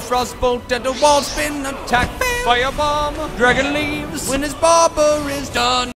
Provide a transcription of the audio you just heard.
Frostbolt and a wall spin attack. Firebomb. Dragon leaves when his barber is done.